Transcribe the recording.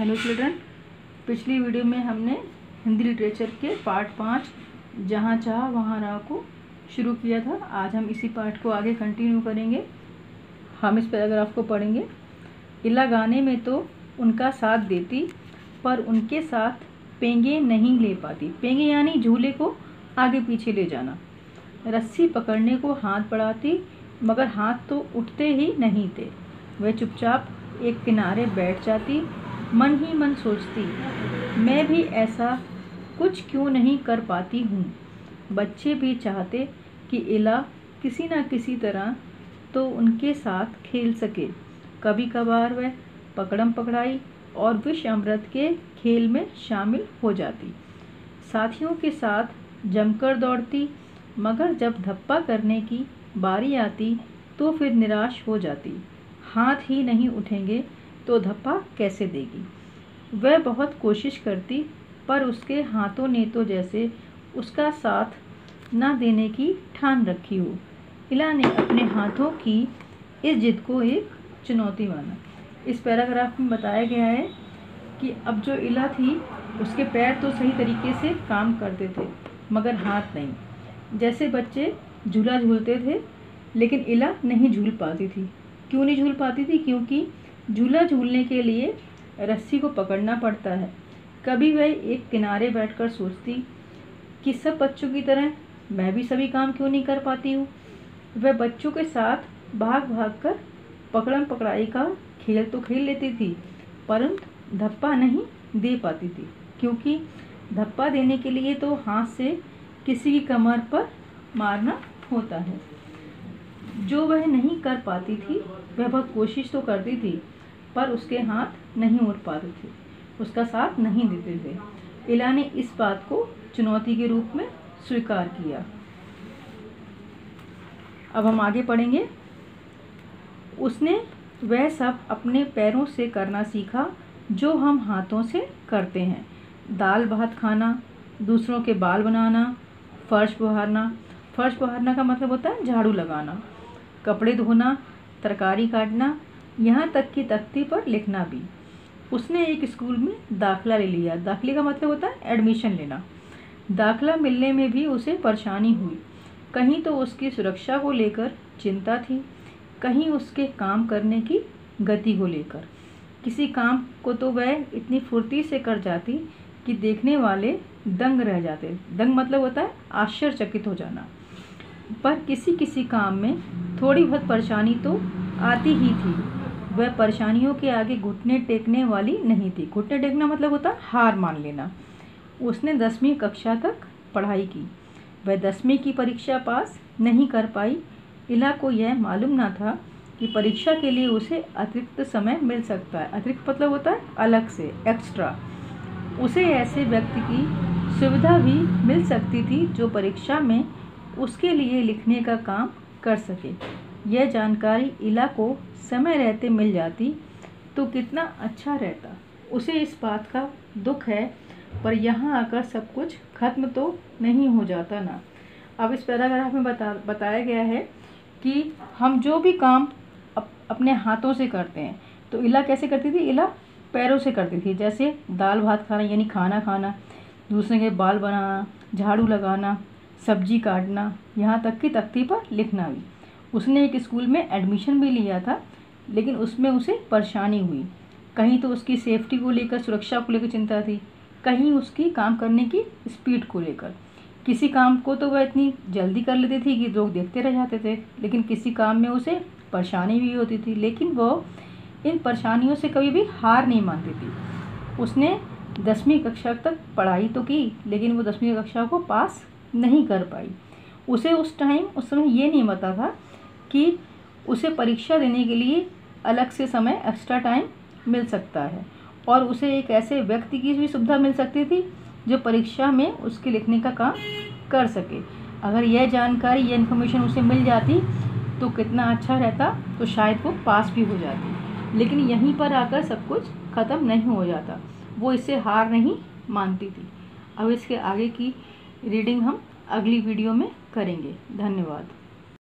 Hello children पिछली video में हमने हिंदी लिटरेचर के पार्ट पाँच, जहाँ चाह वहाँ राह को शुरू किया था। आज हम इसी पार्ट को आगे कंटिन्यू करेंगे। हम इस पैराग्राफ को पढ़ेंगे। इला गाने में तो उनका साथ देती, पर उनके साथ पेंगे नहीं ले पाती। पेंगे यानी झूले को आगे पीछे ले जाना। रस्सी पकड़ने को हाथ बढ़ाती, मगर हाथ तो उठते ही नहीं थे। वह चुपचाप एक किनारे बैठ जाती मन ही मन सोचती, मैं भी ऐसा कुछ क्यों नहीं कर पाती हूँ? बच्चे भी चाहते कि इला किसी ना किसी तरह तो उनके साथ खेल सके। कभी कभार वह पकड़म पकड़ाई और विष अमृत के खेल में शामिल हो जाती। साथियों के साथ जमकर दौड़ती, मगर जब धप्पा करने की बारी आती तो फिर निराश हो जाती। हाथ ही नहीं उठेंगे तो धप्पा कैसे देगी? वह बहुत कोशिश करती, पर उसके हाथों ने तो जैसे उसका साथ न देने की ठान रखी हो। इला ने अपने हाथों की इस जिद को एक चुनौती माना। इस पैराग्राफ में बताया गया है कि अब जो इला थी, उसके पैर तो सही तरीके से काम करते थे, मगर हाथ नहीं। जैसे बच्चे झूला झूलते थे, लेकिन इला नहीं झूल पाती थी। क्यों नहीं झूल पाती थी? क्योंकि झूला झूलने के लिए रस्सी को पकड़ना पड़ता है। कभी वह एक किनारे बैठकर सोचती कि सब बच्चों की तरह मैं भी सभी काम क्यों नहीं कर पाती हूँ? वह बच्चों के साथ भाग भाग कर पकड़म पकड़ाई का खेल तो खेल लेती थी, परंतु धप्पा नहीं दे पाती थी, क्योंकि धप्पा देने के लिए तो हाथ से किसी की कमर पर मारना होता है। जो वह नहीं कर पाती थी, वह बहुत कोशिश तो करती थी पर उसके हाथ नहीं उठ पाते थे। उसका साथ नहीं देते थे। इला ने इस बात को चुनौती के रूप में स्वीकार किया। अब हम आगे पढ़ेंगे। उसने वह सब अपने पैरों से करना सीखा, जो हम हाथों से करते हैं। दाल भात खाना, दूसरों के बाल बनाना, फर्श बुहारना। फर्श बुहारना का मतलब होता है झाड़ू लगाना। कपड़े धोना, तरकारी काटना यहाँ तक कि तख्ती पर लिखना भी। उसने एक स्कूल में दाखिला ले लिया। दाखिले का मतलब होता है एडमिशन लेना। दाखिला मिलने में भी उसे परेशानी हुई। कहीं तो उसकी सुरक्षा को लेकर चिंता थी। कहीं उसके काम करने की गति को लेकर। किसी काम को तो वह इतनी फुर्ती से कर जाती कि देखने वाले दंग रह जाते। दंग मतलब होता है आश्चर्यचकित हो जाना। पर किसी किसी काम में थोड़ी बहुत परेशानी तो आती ही थी। वह परेशानियों के आगे घुटने टेकने वाली नहीं थी। घुटने टेकना मतलब होता हार मान लेना। उसने दसवीं कक्षा तक पढ़ाई की। वह दसवीं की परीक्षा पास नहीं कर पाई। इला को यह मालूम ना था कि परीक्षा के लिए उसे अतिरिक्त समय मिल सकता है। अतिरिक्त मतलब होता है अलग से एक्स्ट्रा उसे ऐसे व्यक्ति की सुविधा भी मिल सकती थी जो परीक्षा में उसके लिए लिखने का काम कर सके। यह जानकारी इला को समय रहते मिल जाती तो कितना अच्छा रहता। उसे इस बात का दुख है पर यहाँ आकर सब कुछ खत्म तो नहीं हो जाता ना। अब इस पैराग्राफ में बता बताया गया है कि हम जो भी काम अप, अपने हाथों से करते हैं तो इला कैसे करती थी? इला पैरों से करती थी जैसे दाल भात खाना यानी खाना खाना दूसरे के बाल बनाना झाड़ू लगाना सब्ज़ी काटना यहाँ तक कि तख्ती पर लिखना भी। उसने एक स्कूल में एडमिशन भी लिया था, लेकिन उसमें उसे परेशानी हुई। कहीं तो उसकी सेफ्टी को लेकर, सुरक्षा को लेकर चिंता थी, कहीं उसकी काम करने की स्पीड को लेकर। किसी काम को तो वह इतनी जल्दी कर लेती थी कि लोग देखते रह जाते थे, लेकिन किसी काम में उसे परेशानी भी होती थी, लेकिन वो इन परेशानियों से कभी भी हार नहीं मानती थी। उसने दसवीं कक्षा तक पढ़ाई तो की, लेकिन वो दसवीं कक्षा को पास नहीं कर पाई। उसे उस टाइम उस समय ये नहीं पता था कि उसे परीक्षा देने के लिए अलग से समय एक्स्ट्रा टाइम मिल सकता है। और उसे एक ऐसे व्यक्ति की भी सुविधा मिल सकती थी, जो परीक्षा में उसके लिखने का काम कर सके। अगर यह जानकारी, यह इन्फॉर्मेशन उसे मिल जाती तो कितना अच्छा रहता तो शायद वो पास भी हो जाती। लेकिन यहीं पर आकर सब कुछ ख़त्म नहीं हो जाता। वो इससे हार नहीं मानती थी। अब इसके आगे की रीडिंग हम अगली वीडियो में करेंगे। धन्यवाद।